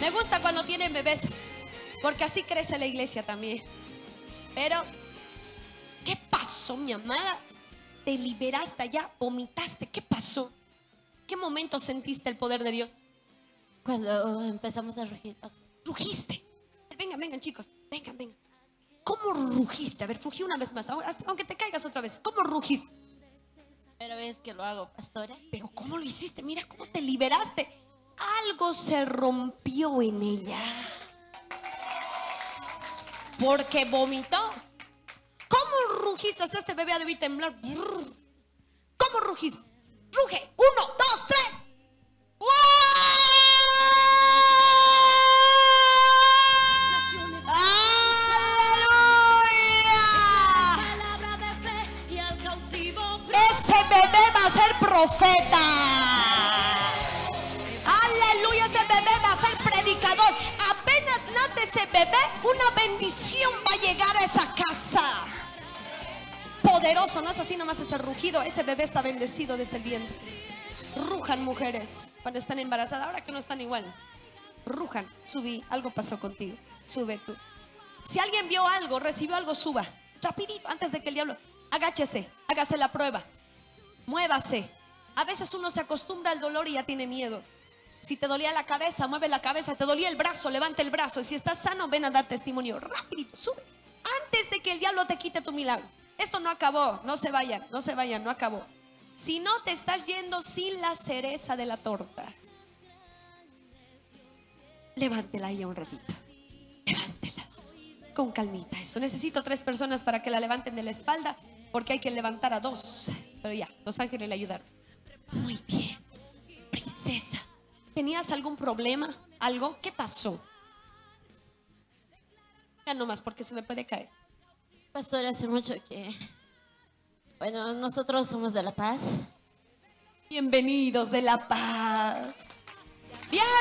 Me gusta cuando tienen bebés, porque así crece la iglesia también. Pero, ¿qué pasó, mi amada? Te liberaste allá, vomitaste. ¿Qué pasó? ¿Qué momento sentiste el poder de Dios? Cuando empezamos a rugir. Rugiste. Vengan, vengan, chicos. Vengan, vengan. ¿Cómo rugiste? A ver, rugí una vez más, aunque te caigas otra vez. ¿Cómo rugiste? Primera vez que lo hago, pastora. Pero ¿cómo lo hiciste? Mira cómo te liberaste. Algo se rompió en ella. Porque vomitó. ¿Cómo rugiste? Este bebé debí temblar. ¿Cómo rugiste? Ruge. Uno, dos, tres. Ese bebé va a ser profeta. Bebé, una bendición va a llegar a esa casa. Poderoso, no es así nomás ese rugido. Ese bebé está bendecido desde el vientre. Rujan mujeres cuando están embarazadas, ahora que no están igual. Rujan, subí, algo pasó contigo. Sube tú. Si alguien vio algo, recibió algo, suba. Rapidito, antes de que el diablo. Agáchese, hágase la prueba. Muévase. A veces uno se acostumbra al dolor y ya tiene miedo. Si te dolía la cabeza, mueve la cabeza. Te dolía el brazo, levanta el brazo. Y si estás sano, ven a dar testimonio. Rapidito, sube. Antes de que el diablo te quite tu milagro. Esto no acabó. No se vayan, no se vayan, no acabó. Si no te estás yendo sin la cereza de la torta, levántela ahí un ratito. Levántela. Con calmita. Eso. Necesito tres personas para que la levanten de la espalda, porque hay que levantar a dos. Pero ya, los ángeles le ayudaron. Muy bien. ¿Tenías algún problema? ¿Algo? ¿Qué pasó? Ya no más, porque se me puede caer. Pastor, hace mucho que. Bueno, nosotros somos de La Paz. Bienvenidos de La Paz. ¡Bienvenidos!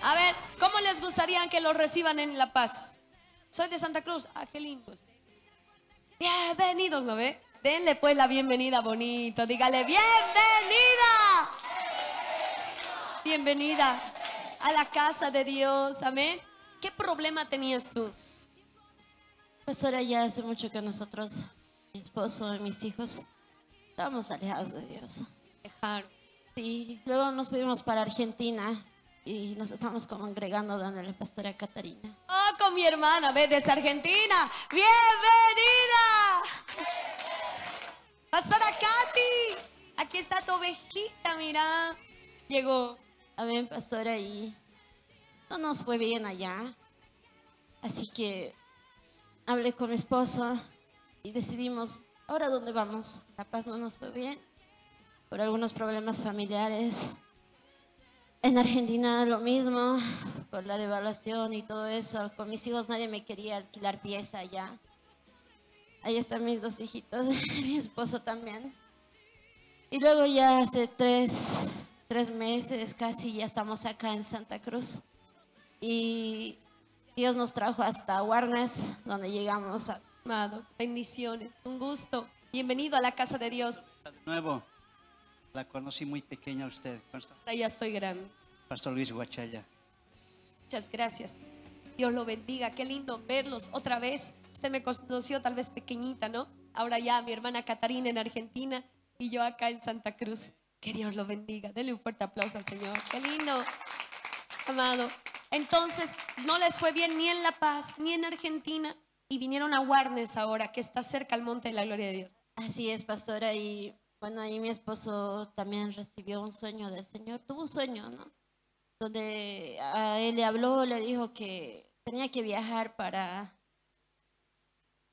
A ver, ¿cómo les gustaría que los reciban en La Paz? Soy de Santa Cruz. Ah, qué lindos. Bienvenidos, ¿no ve? Denle pues la bienvenida bonito. Dígale, bienvenida. Bienvenida a la casa de Dios. Amén. ¿Qué problema tenías tú? Pastora, ya hace mucho que nosotros, mi esposo y mis hijos, estábamos alejados de Dios. Dejaron. Sí, luego nos fuimos para Argentina y nos estamos congregando donde la pastora Catarina. Oh, con mi hermana, ve, desde Argentina. ¡Bienvenida! Pastora Katy, aquí está tu ovejita, mira. Llegó. Amén, pastora, y no nos fue bien allá. Así que hablé con mi esposo y decidimos, ahora dónde vamos. La paz no nos fue bien por algunos problemas familiares. En Argentina lo mismo, por la devaluación y todo eso. Con mis hijos nadie me quería alquilar pieza allá. Ahí están mis dos hijitos, mi esposo también. Y luego ya hace tres, tres meses casi ya estamos acá en Santa Cruz. Y Dios nos trajo hasta Warnes, donde llegamos. A... Amado, bendiciones, un gusto. Bienvenido a la casa de Dios. De nuevo, la conocí muy pequeña a usted. Pastor, Ya estoy grande. Pastor Luis Guachaya. Muchas gracias. Dios lo bendiga. Qué lindo verlos otra vez. Usted me conoció tal vez pequeñita, ¿no? Ahora ya mi hermana Catarina en Argentina y yo acá en Santa Cruz. Que Dios lo bendiga. Denle un fuerte aplauso al Señor. Qué lindo, amado. Entonces, no les fue bien ni en La Paz ni en Argentina y vinieron a Warnes ahora, que está cerca al monte de la gloria de Dios. Así es, pastora. Y bueno, ahí mi esposo también recibió un sueño del Señor. Tuvo un sueño, ¿no? Donde a él le habló, le dijo que tenía que viajar para...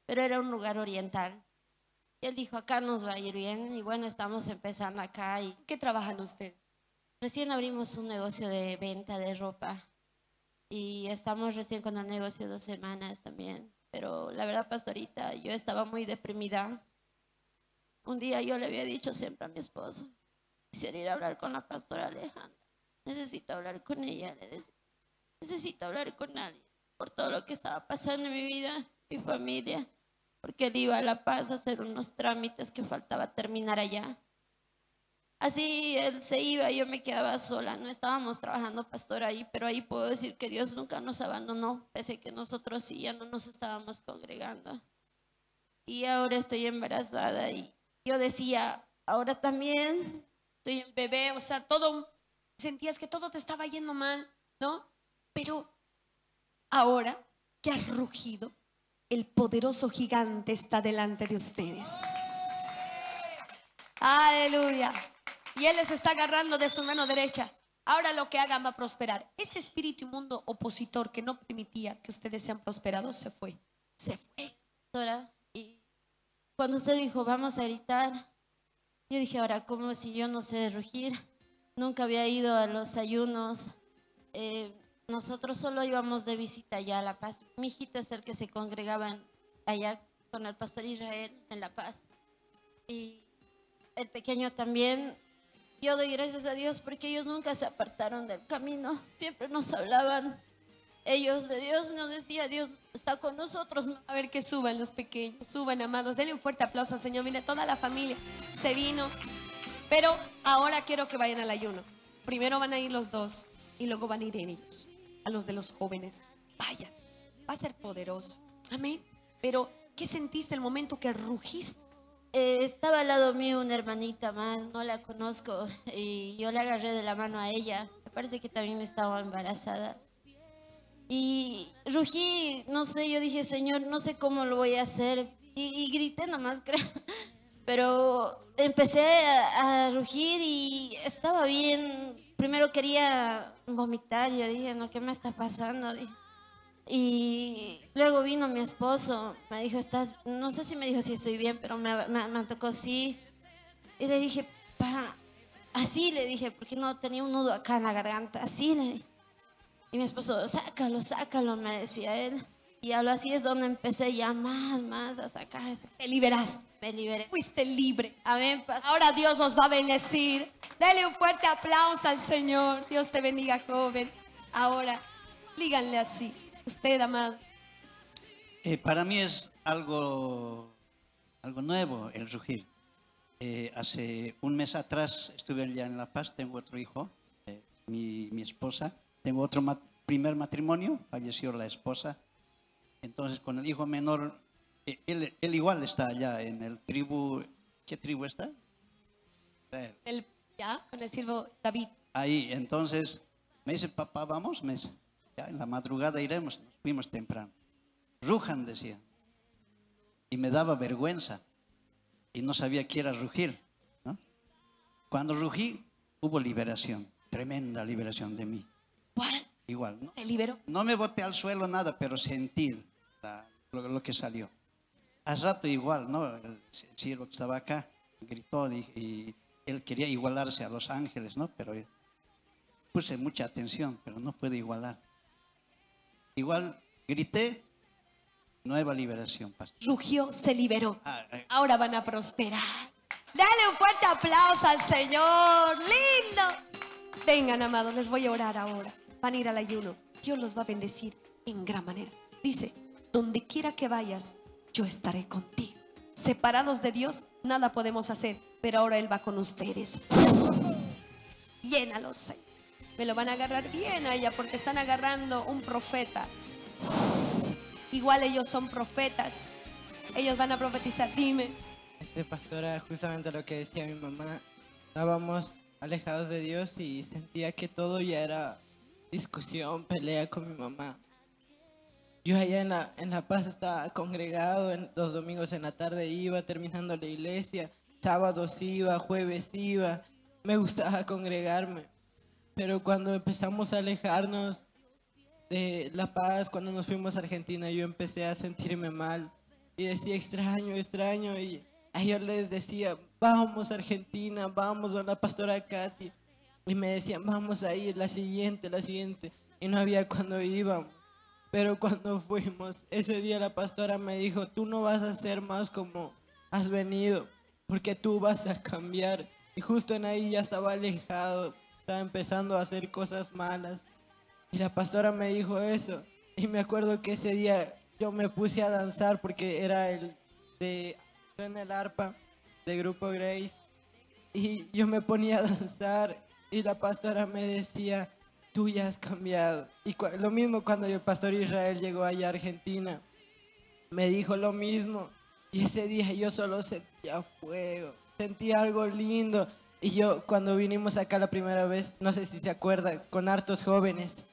Pero era un lugar oriental. Y él dijo, acá nos va a ir bien. Y bueno, estamos empezando acá. Y ¿Qué trabajan usted? recién abrimos un negocio de venta de ropa. Y estamos recién con el negocio dos semanas también. Pero la verdad, pastorita, yo estaba muy deprimida. Un día yo le había dicho siempre a mi esposo, quisiera ir a hablar con la pastora Alejandra. Necesito hablar con ella. le decía, Necesito hablar con alguien por todo lo que estaba pasando en mi vida, mi familia. Porque él iba a La Paz a hacer unos trámites que faltaba terminar allá. Así él se iba yo me quedaba sola. No estábamos trabajando pastor ahí, pero ahí puedo decir que Dios nunca nos abandonó, pese que nosotros sí ya no nos estábamos congregando. Y ahora estoy embarazada y yo decía, ahora también Estoy en bebé, o sea, todo, sentías que todo te estaba yendo mal, ¿no? Pero ahora que has rugido, el poderoso gigante está delante de ustedes. Aleluya. Y Él les está agarrando de su mano derecha. Ahora lo que hagan va a prosperar. Ese espíritu inmundo opositor que no permitía que ustedes sean prosperados se fue. Se fue. pastora, y cuando usted dijo, vamos a gritar, yo dije, ahora, ¿cómo si yo no sé rugir? Nunca había ido a los ayunos. Eh, nosotros solo íbamos de visita allá a La Paz. Mi hijita es el que se congregaba en- allá con el pastor Israel en La Paz. Y el pequeño también. Yo doy gracias a Dios porque ellos nunca se apartaron del camino. Siempre nos hablaban ellos de Dios, nos decía, Dios está con nosotros. A ver que suban los pequeños, suban amados. Denle un fuerte aplauso, Señor. Mire, toda la familia se vino. Pero ahora quiero que vayan al ayuno. Primero van a ir los dos y luego van a ir ellos, a los de los jóvenes. Vayan, va a ser poderoso. Amén. Pero, ¿qué sentiste el momento que rugiste? Eh, estaba al lado mío una hermanita más, no la conozco, y yo le agarré de la mano a ella. Me parece que también estaba embarazada. Y rugí, no sé, yo dije, Señor, no sé cómo lo voy a hacer. Y, y grité nomás, creo. Pero empecé a, a rugir y estaba bien. Primero quería vomitar, yo dije, no, ¿qué me está pasando? Y luego vino mi esposo, me dijo, estás, no sé si me dijo si estoy bien, pero me, me, me tocó sí. Y le dije, pa, así le dije, porque no tenía un nudo acá en la garganta, así le dije. Y mi esposo, sácalo, sácalo, me decía él. Y así es donde empecé ya más, más a sacar. Te liberaste, Me liberé. fuiste libre. Amén. Ahora Dios os va a bendecir. Dale un fuerte aplauso al Señor. Dios te bendiga, joven. Ahora, díganle así. Usted, amado. Eh, para mí es algo, algo nuevo el rugir. Eh, hace un mes atrás estuve allá en La Paz, tengo otro hijo, eh, mi, mi esposa. Tengo otro ma- primer matrimonio, falleció la esposa. Entonces con el hijo menor, eh, él, él igual está allá en el tribu, ¿qué tribu está? El, ya, con el siervo David. Ahí, entonces me dice, papá, vamos, me dice, ya en la madrugada iremos, nos fuimos temprano. Rujan, decía. Y me daba vergüenza y no sabía qué era rugir. ¿no? Cuando rugí, hubo liberación, tremenda liberación de mí. ¿Cuál? Igual, ¿no? Se liberó. No me boté al suelo nada, pero sentir la- lo, que salió. Al rato igual, ¿no? El siervo que estaba acá gritó y, y él quería igualarse a los ángeles, ¿no? Pero yo puse mucha atención, pero no puedo igualar. Igual grité, nueva liberación, pastor. Rugió, se liberó. Ah, eh, Ahora van a prosperar. Dale un fuerte aplauso al Señor. Lindo. Vengan, amados, les voy a orar ahora. Van a ir al ayuno. Dios los va a bendecir en gran manera. Dice, donde quiera que vayas, yo estaré contigo. Separados de Dios, nada podemos hacer, pero ahora Él va con ustedes. Llénalos, Señor. Me lo van a agarrar bien a ella porque están agarrando un profeta. Igual ellos son profetas. Ellos van a profetizar. Dime. Este pastora, justamente lo que decía mi mamá, estábamos alejados de Dios y sentía que todo ya era discusión, pelea con mi mamá. Yo allá en la, en la Paz estaba congregado, en, los domingos en la tarde iba terminando la iglesia, sábados iba, jueves iba, me gustaba congregarme. Pero cuando empezamos a alejarnos de La Paz, cuando nos fuimos a Argentina, yo empecé a sentirme mal y decía extraño, extraño y a ellos les decía, vamos a Argentina, vamos a la pastora Katy y me decían, vamos a ir, la siguiente, la siguiente y no había cuando íbamos. Pero cuando fuimos, ese día la pastora me dijo, tú no vas a ser más como has venido, porque tú vas a cambiar. Y justo en ahí ya estaba alejado, estaba empezando a hacer cosas malas. Y la pastora me dijo eso. Y me acuerdo que ese día yo me puse a danzar porque era el de en el arpa de Grupo Grace. y yo me ponía a danzar y la pastora me decía, tú ya has cambiado. Y lo mismo cuando el pastor Israel llegó allá a Argentina, me dijo lo mismo. Y ese día yo solo sentía fuego, sentía algo lindo. Y yo cuando vinimos acá la primera vez, no sé si se acuerda, con hartos jóvenes.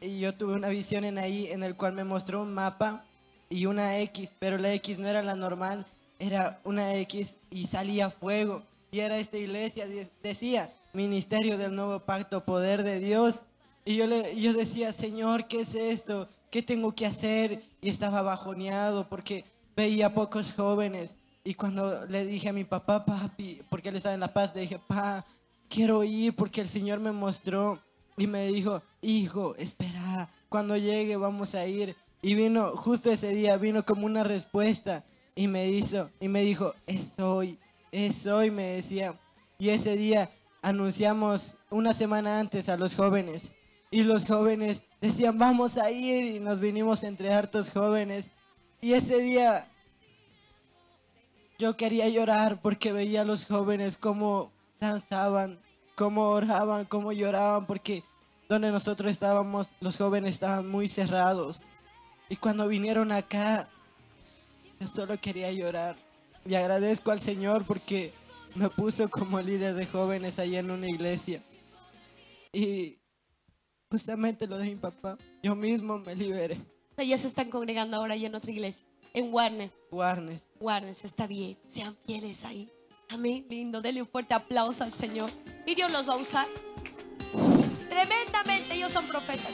Y yo tuve una visión en ahí en el cual me mostró un mapa y una X, pero la X no era la normal, era una X y salía fuego. Y era esta iglesia, de- decía, Ministerio del Nuevo Pacto, Poder de Dios. Y yo, le, yo decía, Señor, ¿qué es esto? ¿Qué tengo que hacer? Y estaba bajoneado porque veía pocos jóvenes. Y cuando le dije a mi papá, papi, porque él estaba en La Paz, le dije, pa, quiero ir porque el Señor me mostró. Y me dijo, hijo, espera, cuando llegue vamos a ir. Y vino, justo ese día, vino como una respuesta. Y me hizo, y me dijo, es hoy, es hoy, me decía. Y ese día anunciamos una semana antes a los jóvenes. Y los jóvenes decían, vamos a ir. Y nos vinimos entre hartos jóvenes. Y ese día yo quería llorar porque veía a los jóvenes cómo danzaban, cómo oraban, cómo lloraban, porque donde nosotros estábamos, los jóvenes estaban muy cerrados. Y cuando vinieron acá, yo solo quería llorar. Y agradezco al Señor porque me puso como líder de jóvenes allá en una iglesia. Y justamente lo de mi papá, yo mismo me liberé. Ya se están congregando ahora ya en otra iglesia. En Warner. Warnes. Warner, está bien. Sean fieles ahí. Amén. Lindo. Denle un fuerte aplauso al Señor. Y Dios los va a usar. Tremendamente. Ellos son profetas.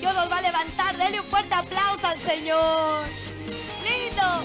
Dios los va a levantar. Denle un fuerte aplauso al Señor.